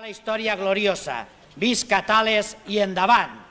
la historia gloriosa, Vizcatales y Endaván.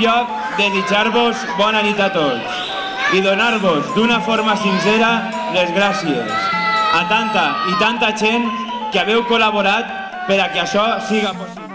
Lloc, desitjar-vos bona nit a tots i donar-vos d'una forma sincera les gràcies a tanta i tanta gent que haveu col·laborat per a que això siga possible.